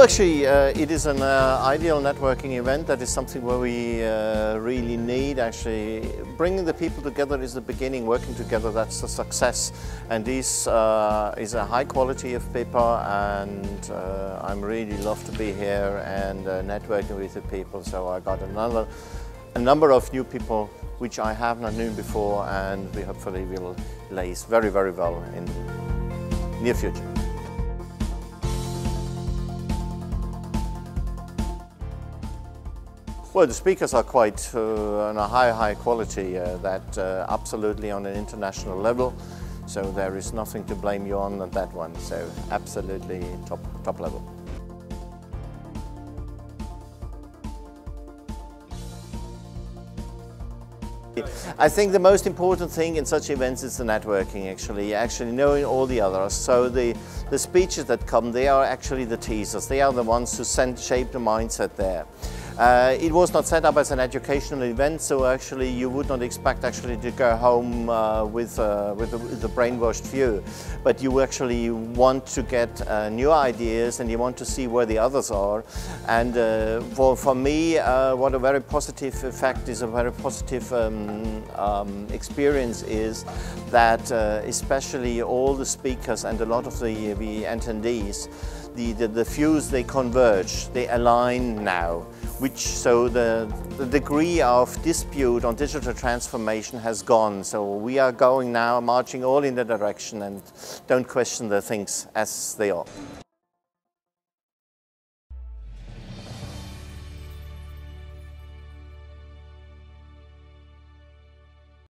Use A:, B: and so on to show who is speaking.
A: Well, actually, uh, it is an uh, ideal networking event. That is something where we uh, really need. Actually, bringing the people together is the beginning. Working together, that's the success. And this uh, is a high quality of paper, and uh, I'm really love to be here and uh, networking with the people. So I got another, a number of new people which I have not known before, and we hopefully will lace very, very well in the near future. Well, the speakers are quite uh, on a high, high quality, uh, that uh, absolutely on an international level. So there is nothing to blame you on that one. So absolutely top, top level. I think the most important thing in such events is the networking actually, actually knowing all the others. So the, the speeches that come, they are actually the teasers. They are the ones who send, shape the mindset there. Uh, it was not set up as an educational event, so actually you would not expect actually to go home uh, with, uh, with, a, with, a, brainwashed view. But you actually want to get uh, new ideas and you want to see where the others are. And uh, for, for me, uh, what a very positive effect is, a very positive um, um, experience is that uh, especially all the speakers and a lot of the, the attendees, the, the, the views, they converge, they align now which so the, the degree of dispute on digital transformation has gone. So we are going now, marching all in the direction and don't question the things as they are.